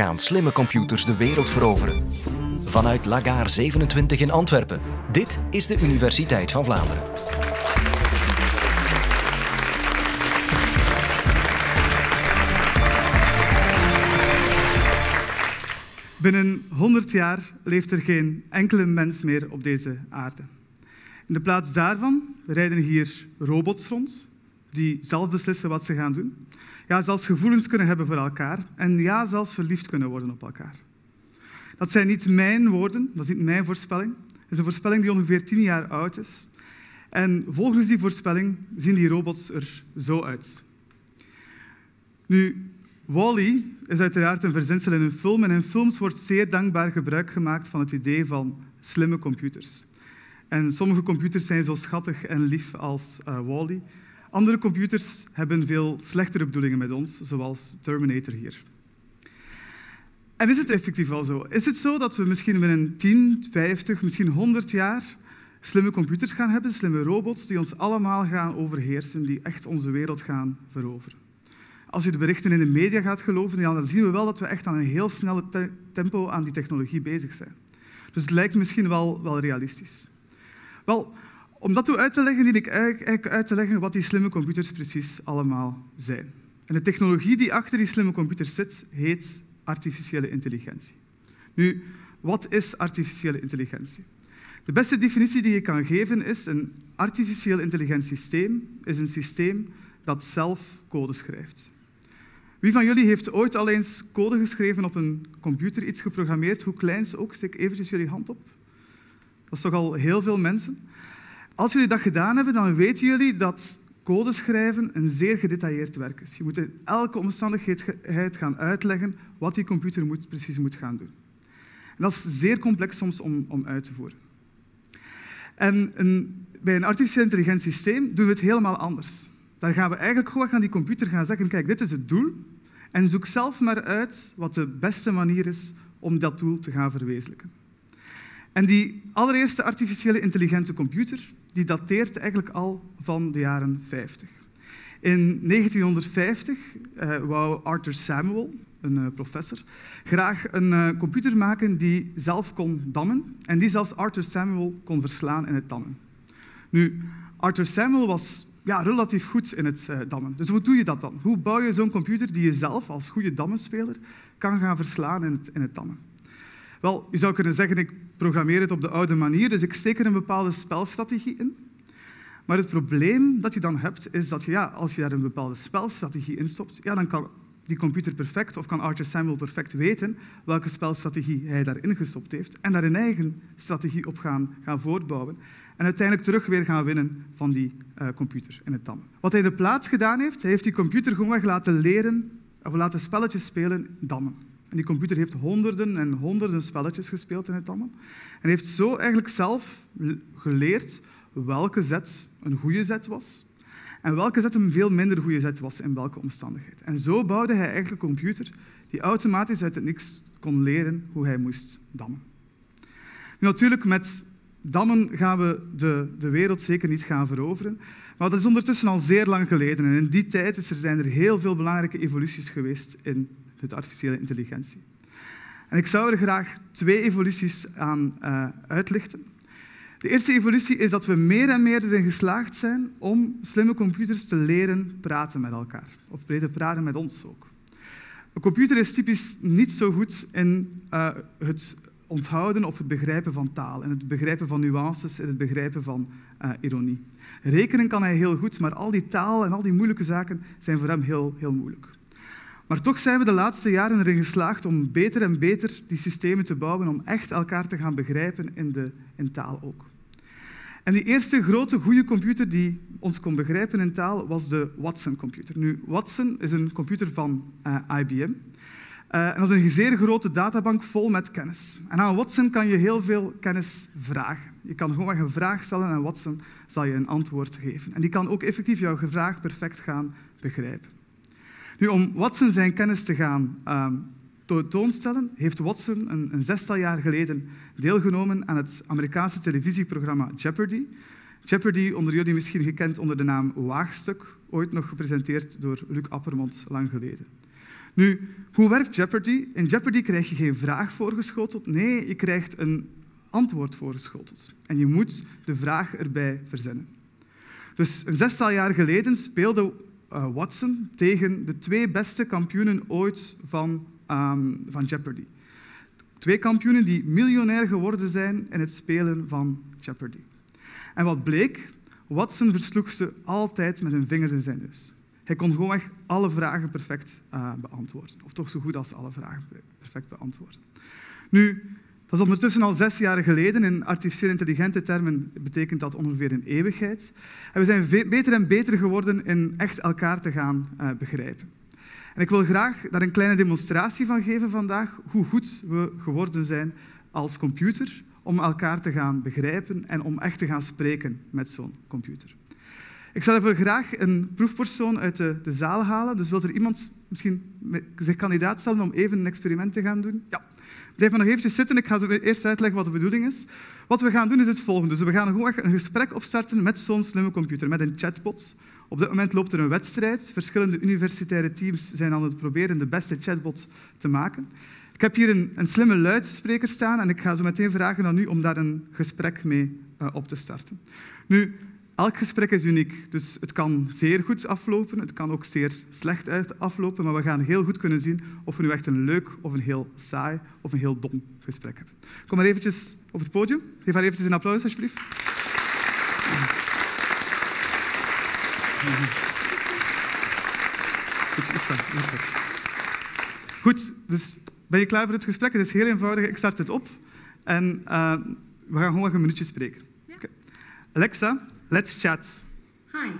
gaan slimme computers de wereld veroveren. Vanuit Lagaar 27 in Antwerpen. Dit is de Universiteit van Vlaanderen. Binnen 100 jaar leeft er geen enkele mens meer op deze aarde. In de plaats daarvan rijden hier robots rond die zelf beslissen wat ze gaan doen. Ja, zelfs gevoelens kunnen hebben voor elkaar en ja, zelfs verliefd kunnen worden op elkaar. Dat zijn niet mijn woorden, dat is niet mijn voorspelling. Het is een voorspelling die ongeveer 10 jaar oud is. En volgens die voorspelling zien die robots er zo uit. Nu, Wally is uiteraard een verzinsel in een film en in films wordt zeer dankbaar gebruik gemaakt van het idee van slimme computers. En sommige computers zijn zo schattig en lief als uh, Wally. Andere computers hebben veel slechtere bedoelingen met ons, zoals Terminator hier. En is het effectief wel zo? Is het zo dat we misschien binnen 10, 50, misschien 100 jaar slimme computers gaan hebben, slimme robots, die ons allemaal gaan overheersen, die echt onze wereld gaan veroveren? Als je de berichten in de media gaat geloven, dan zien we wel dat we echt aan een heel snelle tempo aan die technologie bezig zijn. Dus het lijkt misschien wel, wel realistisch. Wel, om dat uit te leggen, dien ik eigenlijk uit te leggen wat die slimme computers precies allemaal zijn. En de technologie die achter die slimme computers zit, heet artificiële intelligentie. Nu, wat is artificiële intelligentie? De beste definitie die je kan geven is een artificieel intelligent systeem is een systeem dat zelf code schrijft. Wie van jullie heeft ooit al eens code geschreven op een computer, iets geprogrammeerd, hoe klein ze ook? Steek eventjes jullie hand op. Dat is toch al heel veel mensen. Als jullie dat gedaan hebben, dan weten jullie dat code schrijven een zeer gedetailleerd werk is. Je moet in elke omstandigheid gaan uitleggen wat die computer moet, precies moet gaan doen. En dat is zeer complex soms om, om uit te voeren. En een, bij een artificieel intelligent systeem doen we het helemaal anders. Dan gaan we eigenlijk gewoon aan die computer gaan zeggen, kijk, dit is het doel, en zoek zelf maar uit wat de beste manier is om dat doel te gaan verwezenlijken. En die allereerste artificiële intelligente computer die dateert eigenlijk al van de jaren 50. In 1950 uh, eh, wou Arthur Samuel, een uh, professor, graag een uh, computer maken die zelf kon dammen en die zelfs Arthur Samuel kon verslaan in het dammen. Nu, Arthur Samuel was ja, relatief goed in het dammen. Dus hoe doe je dat dan? Hoe bouw je zo'n computer die je zelf als goede dammenspeler kan gaan verslaan in het, in het dammen? Wel, je zou kunnen zeggen, ik programmeer het op de oude manier, dus ik steek er een bepaalde spelstrategie in. Maar het probleem dat je dan hebt, is dat je, ja, als je daar een bepaalde spelstrategie in stopt, ja, dan kan die computer perfect, of kan Arthur Samuel perfect weten welke spelstrategie hij daarin gestopt heeft en daar een eigen strategie op gaan, gaan voortbouwen en uiteindelijk terug weer gaan winnen van die uh, computer in het dammen. Wat hij in de plaats gedaan heeft, hij heeft die computer gewoon laten leren, of laten spelletjes spelen dammen. En die computer heeft honderden en honderden spelletjes gespeeld in het dammen. En heeft zo eigenlijk zelf geleerd welke zet een goede zet was en welke zet een veel minder goede zet was in welke omstandigheid. En zo bouwde hij eigenlijk een computer die automatisch uit het niks kon leren hoe hij moest dammen. Natuurlijk, met dammen gaan we de, de wereld zeker niet gaan veroveren. Maar dat is ondertussen al zeer lang geleden. En in die tijd is er, zijn er heel veel belangrijke evoluties geweest in de artificiële intelligentie. En ik zou er graag twee evoluties aan uh, uitlichten. De eerste evolutie is dat we meer en meer erin geslaagd zijn om slimme computers te leren praten met elkaar. Of beter praten met ons ook. Een computer is typisch niet zo goed in uh, het onthouden of het begrijpen van taal, en het begrijpen van nuances en het begrijpen van uh, ironie. Rekenen kan hij heel goed, maar al die taal en al die moeilijke zaken zijn voor hem heel, heel moeilijk. Maar toch zijn we de laatste jaren erin geslaagd om beter en beter die systemen te bouwen, om echt elkaar te gaan begrijpen in, de, in taal ook. En die eerste grote, goede computer die ons kon begrijpen in taal was de Watson-computer. Nu, Watson is een computer van eh, IBM. Uh, eh, en dat is een zeer grote databank vol met kennis. En aan Watson kan je heel veel kennis vragen. Je kan gewoon een vraag stellen en Watson zal je een antwoord geven. En die kan ook effectief jouw vraag perfect gaan begrijpen. Nu, om Watson zijn kennis te gaan uh, tentoonstellen, heeft Watson een, een, zestal jaar geleden deelgenomen aan het Amerikaanse televisieprogramma Jeopardy. Jeopardy, onder jullie misschien gekend onder de naam Waagstuk, ooit nog gepresenteerd door Luc Appermond lang geleden. Nu, hoe werkt Jeopardy? In Jeopardy krijg je geen vraag voorgeschoteld. Nee, je krijgt een antwoord voorgeschoteld. En je moet de vraag erbij verzinnen. Dus een zestal jaar geleden speelde Watson tegen de twee beste kampioenen ooit van, um, van Jeopardy. Twee kampioenen die miljonair geworden zijn in het spelen van Jeopardy. En wat bleek? Watson versloeg ze altijd met een vinger in zijn neus. Hij kon gewoon alle vragen perfect uh, beantwoorden. Of toch zo goed als alle vragen perfect beantwoorden. Nu, dat is ondertussen al zes jaar geleden. In artificieel intelligente termen betekent dat ongeveer een eeuwigheid. En we zijn beter en beter geworden in echt elkaar te gaan uh, begrijpen. En ik wil graag daar een kleine demonstratie van geven vandaag, hoe goed we geworden zijn als computer om elkaar te gaan begrijpen en om echt te gaan spreken met zo'n computer. Ik zou daarvoor graag een proefpersoon uit de, de zaal halen. Dus wil er iemand misschien zich kandidaat stellen om even een experiment te gaan doen? Ja. Blijf maar nog eventjes zitten. Ik ga zo eerst uitleggen wat de bedoeling is. Wat we gaan doen is het volgende. Dus we gaan gewoon een gesprek opstarten met zo'n slimme computer, met een chatbot. Op dit moment loopt er een wedstrijd. Verschillende universitaire teams zijn aan het proberen de beste chatbot te maken. Ik heb hier een, een slimme luidspreker staan en ik ga zo meteen vragen aan u om daar een gesprek mee uh, op te starten. Nu, elk gesprek is uniek, dus het kan zeer goed aflopen, het kan ook zeer slecht aflopen, maar we gaan heel goed kunnen zien of we nu echt een leuk of een heel saai of een heel dom gesprek hebben. Kom maar eventjes op het podium. Geef haar eventjes een applaus, alsjeblieft. Goed, dus ben je klaar voor het gesprek? Het is heel eenvoudig. Ik start het op en uh, we gaan gewoon een minuutje spreken. Okay. Alexa, let's chat. Hi,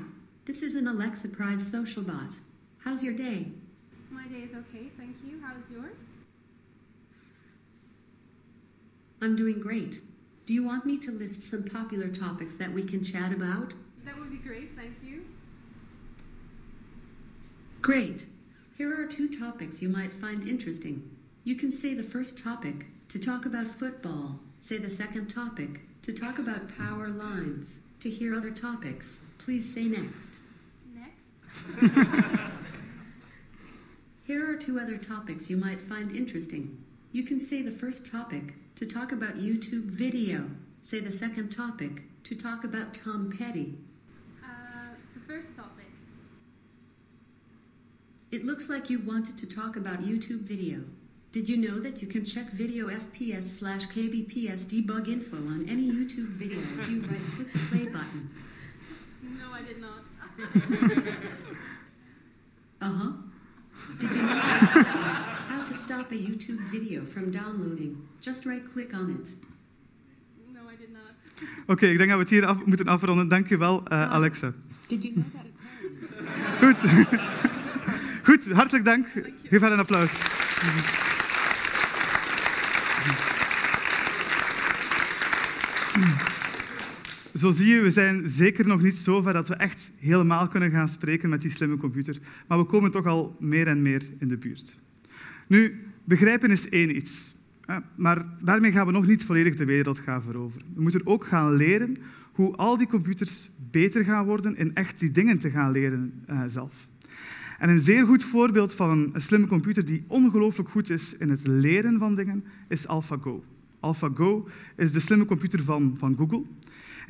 this is an Alexa Prize social bot. How's your day? My day is okay, thank you. How's yours? I'm doing great. Do you want me to list some popular topics that we can chat about? That would be great, thank you. Great. Here are two topics you might find interesting. You can say the first topic to talk about football. Say the second topic to talk about power lines. To hear other topics, please say next. Next. Here are two other topics you might find interesting. You can say the first topic to talk about YouTube video. Say the second topic to talk about Tom Petty. Uh, the first topic. It looks like you wanted to talk about YouTube video. Did you know that you can check video FPS slash KBPS debug info on any YouTube video if you right click the play button? No, I did not. Uh huh. Did you know how to stop a YouTube video from downloading? Just right click on it. No, I did not. Oké, okay, ik denk dat we het hier af, moeten afronden. Dank je wel, uh, Alexa. Did you know that it Goed. Goed, hartelijk dank. Geef haar een applaus. Zo zie je, we zijn zeker nog niet zo ver dat we echt helemaal kunnen gaan spreken met die slimme computer. Maar we komen toch al meer en meer in de buurt. Nu, begrijpen is één iets. Maar daarmee gaan we nog niet volledig de wereld gaan veroveren. We moeten ook gaan leren hoe al die computers beter gaan worden in echt die dingen te gaan leren uh, zelf. En een zeer goed voorbeeld van een, een slimme computer die ongelooflijk goed is in het leren van dingen, is AlphaGo. AlphaGo is de slimme computer van, van Google.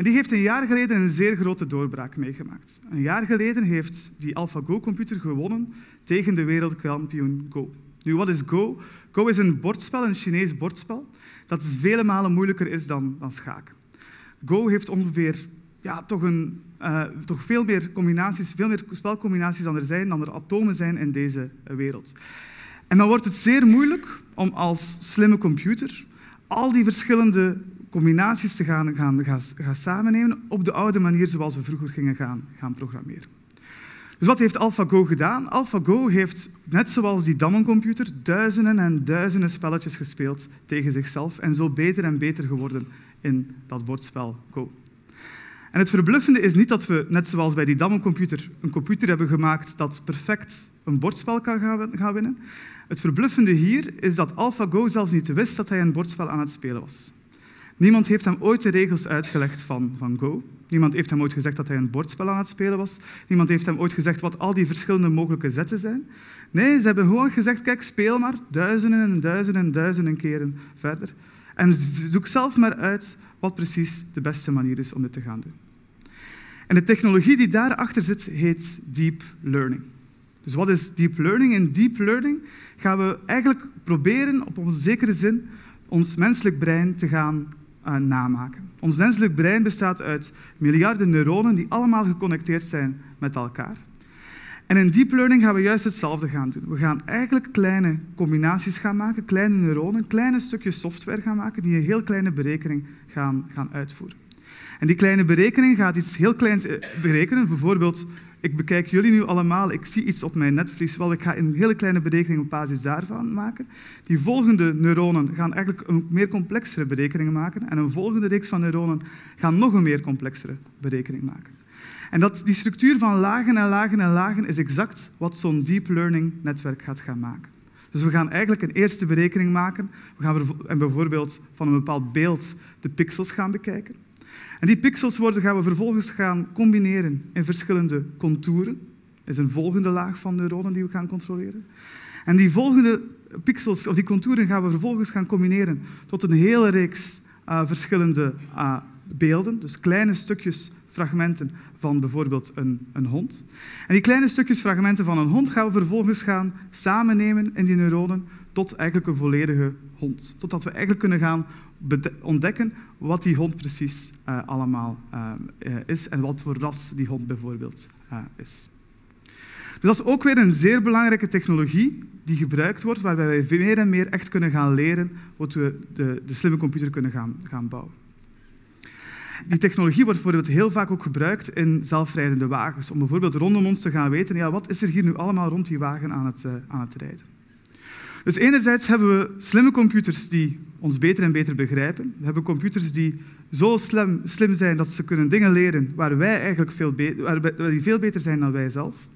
En die heeft een jaar geleden een zeer grote doorbraak meegemaakt. Een jaar geleden heeft die AlphaGo-computer gewonnen tegen de wereldkampioen Go. Nu, wat is Go? Go is een bordspel, een Chinees bordspel, dat vele malen moeilijker is dan, dan schaken. Go heeft ongeveer ja, toch, een, uh, toch veel meer combinaties, veel meer spelcombinaties dan er zijn, dan er atomen zijn in deze wereld. En dan wordt het zeer moeilijk om als slimme computer al die verschillende combinaties te gaan, gaan, gaan, gaan samennemen op de oude manier zoals we vroeger gingen gaan, gaan programmeren. Dus wat heeft AlphaGo gedaan? AlphaGo heeft, net zoals die dammencomputer, duizenden en duizenden spelletjes gespeeld tegen zichzelf en zo beter en beter geworden in dat bordspel Go. En het verbluffende is niet dat we, net zoals bij die dammencomputer, een computer hebben gemaakt dat perfect een bordspel kan gaan winnen. Het verbluffende hier is dat AlphaGo zelfs niet wist dat hij een bordspel aan het spelen was. Niemand heeft hem ooit de regels uitgelegd van, van Go. Niemand heeft hem ooit gezegd dat hij een bordspel aan het spelen was. Niemand heeft hem ooit gezegd wat al die verschillende mogelijke zetten zijn. Nee, ze hebben gewoon gezegd, kijk, speel maar duizenden en duizenden en duizenden keren verder. En zoek zelf maar uit wat precies de beste manier is om dit te gaan doen. En de technologie die daarachter zit, heet deep learning. Dus wat is deep learning? In deep learning gaan we eigenlijk proberen, op een zekere zin, ons menselijk brein te gaan uh, namaken. Ons menselijk brein bestaat uit miljarden neuronen die allemaal geconnecteerd zijn met elkaar. En in deep learning gaan we juist hetzelfde gaan doen. We gaan eigenlijk kleine combinaties gaan maken, kleine neuronen, kleine stukjes software gaan maken die een heel kleine berekening gaan, gaan uitvoeren. En die kleine berekening gaat iets heel kleins eh, berekenen. Bijvoorbeeld, ik bekijk jullie nu allemaal, ik zie iets op mijn netvlies. Wel, ik ga een hele kleine berekening op basis daarvan maken. Die volgende neuronen gaan eigenlijk een meer complexere berekening maken. En een volgende reeks van neuronen gaan nog een meer complexere berekening maken. En dat, die structuur van lagen en lagen en lagen is exact wat zo'n deep learning netwerk gaat gaan maken. Dus we gaan eigenlijk een eerste berekening maken. We gaan en bijvoorbeeld van een bepaald beeld de pixels gaan bekijken. En die pixels worden, gaan we vervolgens gaan combineren in verschillende contouren. Dat is een volgende laag van neuronen die we gaan controleren. En die volgende pixels, of die contouren, gaan we vervolgens gaan combineren tot een hele reeks uh, verschillende uh, beelden. Dus kleine stukjes fragmenten van bijvoorbeeld een, een, hond. En die kleine stukjes fragmenten van een hond gaan we vervolgens gaan samennemen in die neuronen tot eigenlijk een volledige hond. Totdat we eigenlijk kunnen gaan ontdekken wat die hond precies uh, allemaal uh, is en wat voor ras die hond bijvoorbeeld is. Dus dat is ook weer een zeer belangrijke technologie die gebruikt wordt, waarbij wij meer en meer echt kunnen gaan leren hoe we de, de slimme computer kunnen gaan, gaan bouwen. Die technologie wordt bijvoorbeeld heel vaak ook gebruikt in zelfrijdende wagens, om bijvoorbeeld rondom ons te gaan weten, ja, wat is er hier nu allemaal rond die wagen aan het, aan het rijden. Dus enerzijds hebben we slimme computers die ons beter en beter begrijpen. We hebben computers die zo slim, slim zijn dat ze kunnen dingen leren waar wij eigenlijk veel, waar die veel beter zijn dan wij zelf.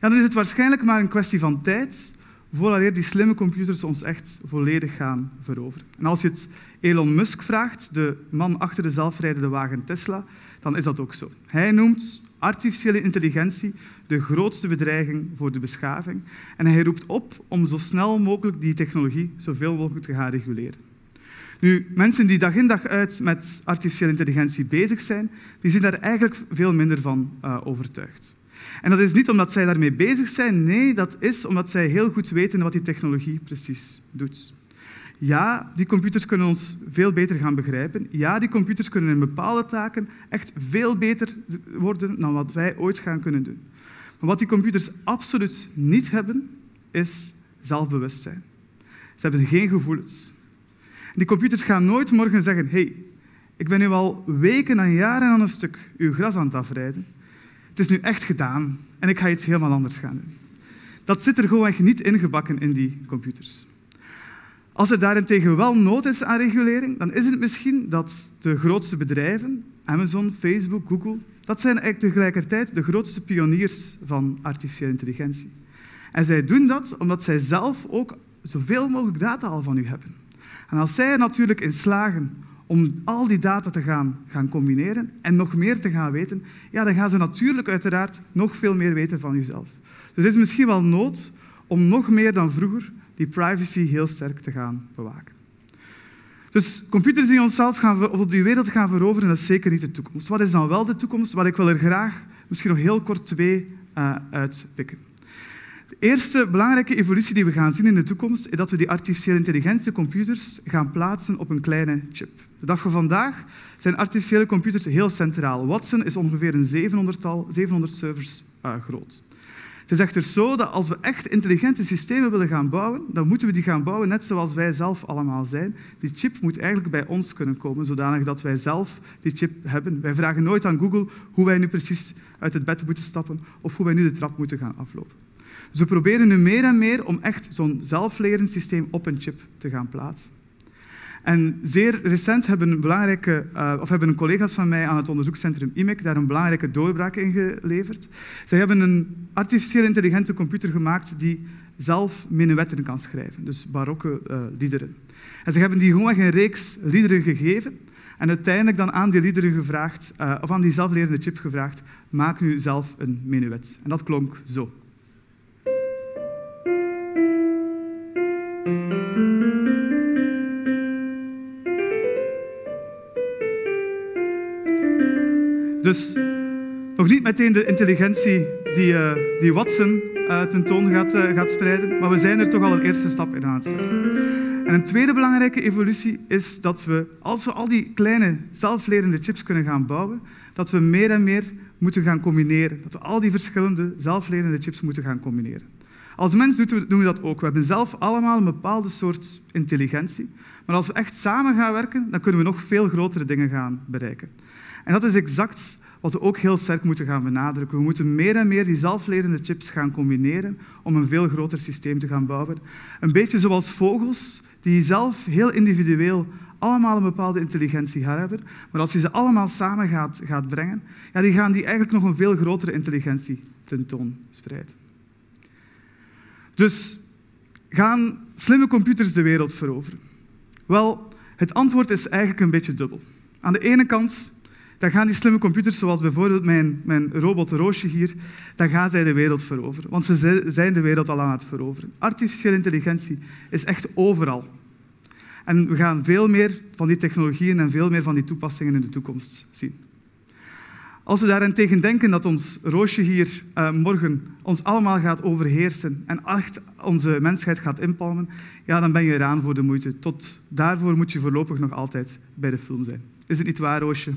Ja, dan is het waarschijnlijk maar een kwestie van tijd voordat die slimme computers ons echt volledig gaan veroveren. En als je het Elon Musk vraagt, de man achter de zelfrijdende wagen Tesla, dan is dat ook zo. Hij noemt artificiële intelligentie de grootste bedreiging voor de beschaving. En hij roept op om zo snel mogelijk die technologie zoveel mogelijk te gaan reguleren. Nu, mensen die dag in dag uit met artificiële intelligentie bezig zijn, die zijn daar eigenlijk veel minder van uh, overtuigd. En dat is niet omdat zij daarmee bezig zijn, nee, dat is omdat zij heel goed weten wat die technologie precies doet. Ja, die computers kunnen ons veel beter gaan begrijpen. Ja, die computers kunnen in bepaalde taken echt veel beter worden dan wat wij ooit gaan kunnen doen. Maar wat die computers absoluut niet hebben, is zelfbewustzijn. Ze hebben geen gevoelens. Die computers gaan nooit morgen zeggen: hey, ik ben nu al weken en jaren aan een stuk uw gras aan het afrijden. Het is nu echt gedaan en ik ga iets helemaal anders gaan doen. Dat zit er gewoon echt niet ingebakken in die computers. Als er daarentegen wel nood is aan regulering, dan is het misschien dat de grootste bedrijven, Amazon, Facebook, Google, dat zijn eigenlijk tegelijkertijd de grootste pioniers van artificiële intelligentie. En zij doen dat omdat zij zelf ook zoveel mogelijk data al van u hebben. En als zij er natuurlijk in slagen om al die data te gaan, gaan combineren en nog meer te gaan weten, ja, dan gaan ze natuurlijk uiteraard nog veel meer weten van uzelf. Dus er is misschien wel nood om nog meer dan vroeger die privacy heel sterk te gaan bewaken. Dus computers die onszelf gaan, of die wereld gaan veroveren, dat is zeker niet de toekomst. Wat is dan wel de toekomst? Wat ik wil er graag misschien nog heel kort twee uh, uitpikken. De eerste belangrijke evolutie die we gaan zien in de toekomst is dat we die artificiële intelligentie computers gaan plaatsen op een kleine chip. De dag van vandaag zijn artificiële computers heel centraal. Watson is ongeveer een 700, 700 servers uh, groot. Het is echter zo dat als we echt intelligente systemen willen gaan bouwen, dan moeten we die gaan bouwen net zoals wij zelf allemaal zijn. Die chip moet eigenlijk bij ons kunnen komen, zodanig dat wij zelf die chip hebben. Wij vragen nooit aan Google hoe wij nu precies uit het bed moeten stappen of hoe wij nu de trap moeten gaan aflopen. Dus we proberen nu meer en meer om echt zo'n zelflerend systeem op een chip te gaan plaatsen. En zeer recent hebben, belangrijke, uh, of hebben collega's van mij aan het onderzoekscentrum IMEC daar een belangrijke doorbraak in geleverd. Zij hebben een artificieel intelligente computer gemaakt die zelf minuetten kan schrijven, dus barokke uh, liederen. En ze hebben die gewoon een reeks liederen gegeven En uiteindelijk dan aan die liederen gevraagd, uh, of aan die zelflerende chip gevraagd, maak nu zelf een menuet. En dat klonk zo. Dus nog niet meteen de intelligentie die, uh, die Watson uh, tentoon gaat, uh, gaat spreiden, maar we zijn er toch al een eerste stap in aan het zetten. En een tweede belangrijke evolutie is dat we, als we al die kleine zelflerende chips kunnen gaan bouwen, dat we meer en meer moeten gaan combineren. Dat we al die verschillende zelflerende chips moeten gaan combineren. Als mens doen we, doen we dat ook. We hebben zelf allemaal een bepaalde soort intelligentie. Maar als we echt samen gaan werken, dan kunnen we nog veel grotere dingen gaan bereiken. En dat is exact wat we ook heel sterk moeten gaan benadrukken. We moeten meer en meer die zelflerende chips gaan combineren om een veel groter systeem te gaan bouwen. Een beetje zoals vogels, die zelf heel individueel allemaal een bepaalde intelligentie hebben, maar als je ze allemaal samen gaat, gaat brengen, ja, die gaan die eigenlijk nog een veel grotere intelligentie tentoonspreiden. Dus gaan slimme computers de wereld veroveren? Wel, het antwoord is eigenlijk een beetje dubbel. Aan de ene kant dan gaan die slimme computers, zoals bijvoorbeeld mijn, mijn robot Roosje hier, dan gaan zij de wereld veroveren. Want ze zijn de wereld al aan het veroveren. Artificiële intelligentie is echt overal. En we gaan veel meer van die technologieën en veel meer van die toepassingen in de toekomst zien. Als we daarentegen denken dat ons roosje hier uh, morgen ons allemaal gaat overheersen en echt onze mensheid gaat inpalmen, ja, dan ben je eraan voor de moeite. Tot daarvoor moet je voorlopig nog altijd bij de film zijn. Is het niet waar, Roosje?